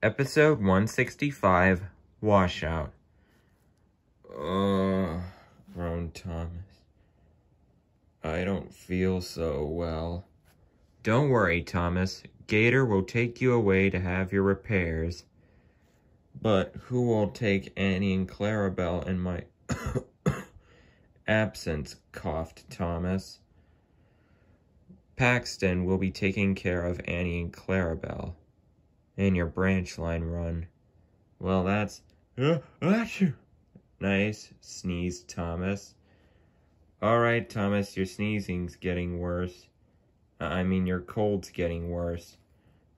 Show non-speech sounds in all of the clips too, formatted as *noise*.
Episode 165, Washout. Uh, groaned Thomas. I don't feel so well. Don't worry, Thomas. Gator will take you away to have your repairs. But who will take Annie and Clarabel in my *coughs* absence? coughed Thomas. Paxton will be taking care of Annie and Clarabel in your branch line run. Well, that's uh, nice, sneezed Thomas. All right, Thomas, your sneezing's getting worse. I mean, your cold's getting worse.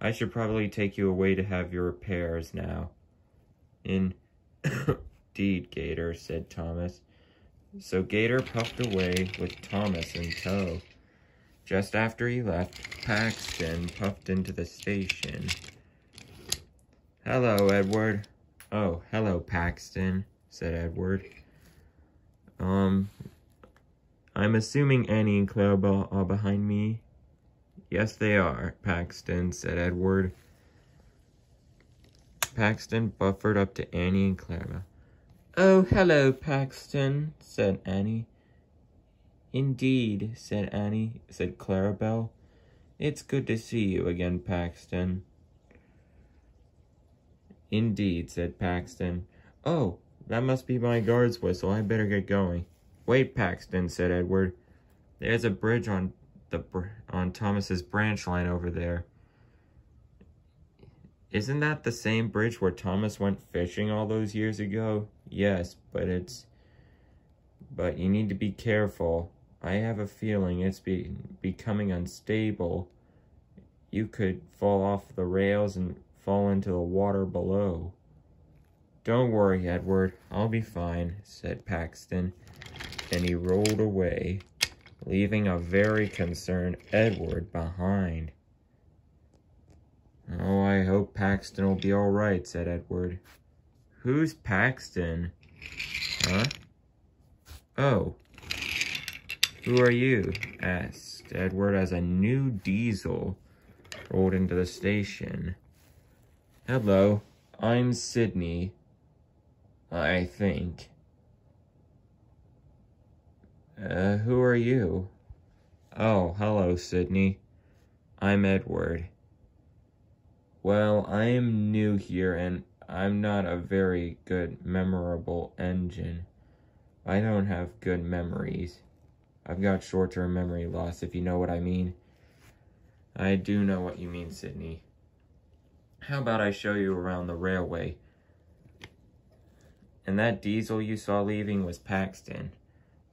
I should probably take you away to have your repairs now. Indeed, *coughs* Gator, said Thomas. So Gator puffed away with Thomas in tow. Just after he left, Paxton puffed into the station. Hello, Edward. Oh, hello, Paxton, said Edward. Um, I'm assuming Annie and Clarabel are behind me. Yes, they are, Paxton, said Edward. Paxton buffered up to Annie and Clarabel. Oh, hello, Paxton, said Annie. Indeed, said Annie, said Clarabel. It's good to see you again, Paxton. Indeed, said Paxton. Oh, that must be my guard's whistle. I better get going. Wait, Paxton, said Edward. There's a bridge on the on Thomas's branch line over there. Isn't that the same bridge where Thomas went fishing all those years ago? Yes, but it's... But you need to be careful. I have a feeling it's be, becoming unstable. You could fall off the rails and fall into the water below. Don't worry, Edward. I'll be fine, said Paxton, and he rolled away, leaving a very concerned Edward behind. Oh, I hope Paxton will be all right, said Edward. Who's Paxton? Huh? Oh, who are you? asked Edward as a new diesel rolled into the station. Hello, I'm Sidney. I think. Uh, who are you? Oh, hello, Sidney. I'm Edward. Well, I am new here and I'm not a very good memorable engine. I don't have good memories. I've got short-term memory loss, if you know what I mean. I do know what you mean, Sidney. How about I show you around the railway? And that diesel you saw leaving was Paxton.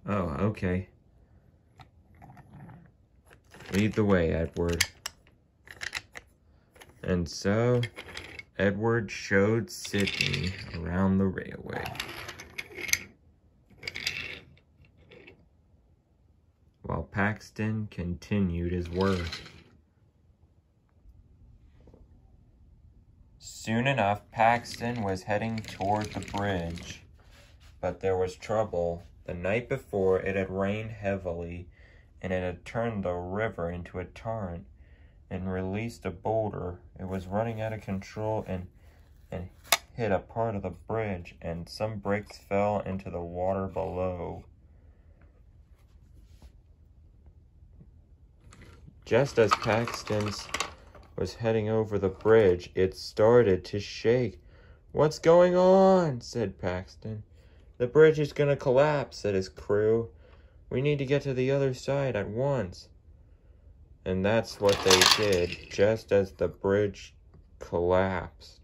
Oh, okay. Lead the way, Edward. And so, Edward showed Sidney around the railway. while Paxton continued his work. Soon enough, Paxton was heading toward the bridge, but there was trouble. The night before, it had rained heavily, and it had turned the river into a torrent and released a boulder. It was running out of control and, and hit a part of the bridge, and some bricks fell into the water below. Just as Paxton was heading over the bridge, it started to shake. What's going on? said Paxton. The bridge is going to collapse, said his crew. We need to get to the other side at once. And that's what they did, just as the bridge collapsed.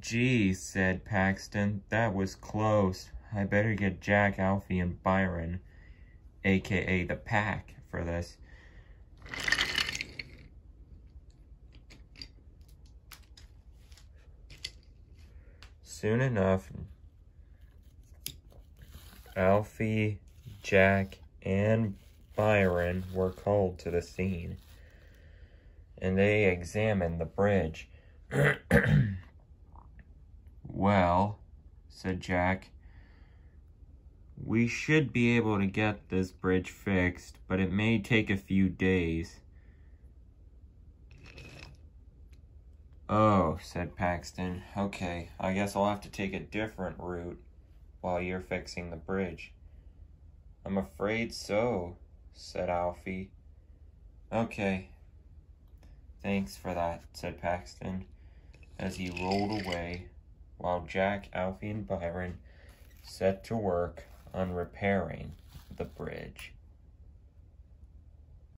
Gee, said Paxton, that was close. I better get Jack, Alfie, and Byron, aka the pack, for this. Soon enough, Alfie, Jack, and Byron were called to the scene, and they examined the bridge. *clears throat* well, said Jack, we should be able to get this bridge fixed, but it may take a few days. Oh, said Paxton. Okay, I guess I'll have to take a different route while you're fixing the bridge. I'm afraid so, said Alfie. Okay. Thanks for that, said Paxton as he rolled away while Jack, Alfie, and Byron set to work on repairing the bridge.